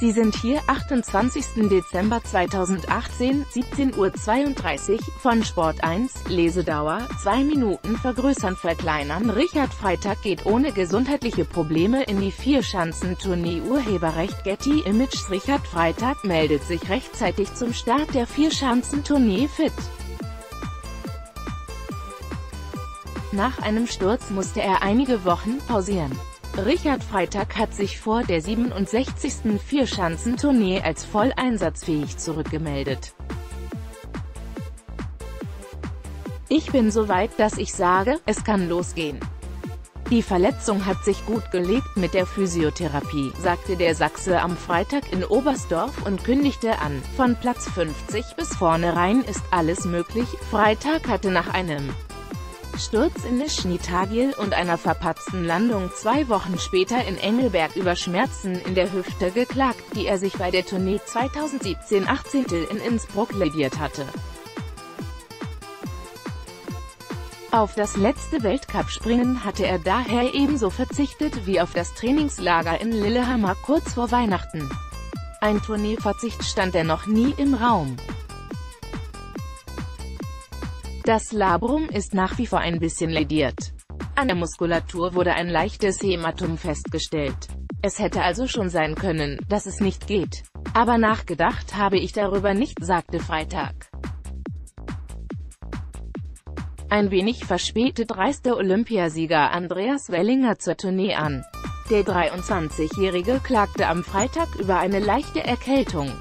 Sie sind hier, 28. Dezember 2018, 17.32 Uhr, von Sport 1, Lesedauer, 2 Minuten vergrößern verkleinern Richard Freitag geht ohne gesundheitliche Probleme in die Vierschanzentournee Urheberrecht Getty Images Richard Freitag meldet sich rechtzeitig zum Start der Vierschanzentournee fit. Nach einem Sturz musste er einige Wochen pausieren. Richard Freitag hat sich vor der 67. Vierschanzentournee als voll einsatzfähig zurückgemeldet. Ich bin so weit, dass ich sage, es kann losgehen. Die Verletzung hat sich gut gelegt mit der Physiotherapie, sagte der Sachse am Freitag in Oberstdorf und kündigte an, von Platz 50 bis vorne rein ist alles möglich. Freitag hatte nach einem Sturz in Nischni-Tagil und einer verpatzten Landung zwei Wochen später in Engelberg über Schmerzen in der Hüfte geklagt, die er sich bei der Tournee 2017 18. in Innsbruck lediert hatte. Auf das letzte Weltcup-Springen hatte er daher ebenso verzichtet wie auf das Trainingslager in Lillehammer kurz vor Weihnachten. Ein Tourneeverzicht stand er noch nie im Raum. Das Labrum ist nach wie vor ein bisschen lediert. An der Muskulatur wurde ein leichtes Hämatom festgestellt. Es hätte also schon sein können, dass es nicht geht. Aber nachgedacht habe ich darüber nicht, sagte Freitag. Ein wenig verspätet reiste Olympiasieger Andreas Wellinger zur Tournee an. Der 23-Jährige klagte am Freitag über eine leichte Erkältung.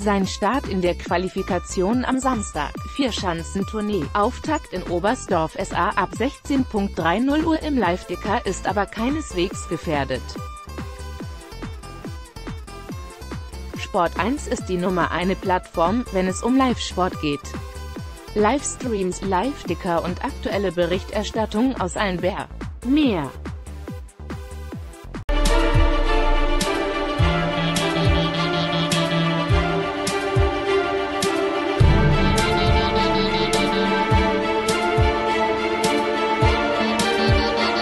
Sein Start in der Qualifikation am Samstag, Vierschanzentournee, Auftakt in Oberstdorf SA ab 16.30 Uhr im Live-Dicker ist aber keineswegs gefährdet. Sport 1 ist die Nummer eine Plattform, wenn es um Live-Sport geht. Livestreams, Live-Dicker und aktuelle Berichterstattung aus allen Bär. Mehr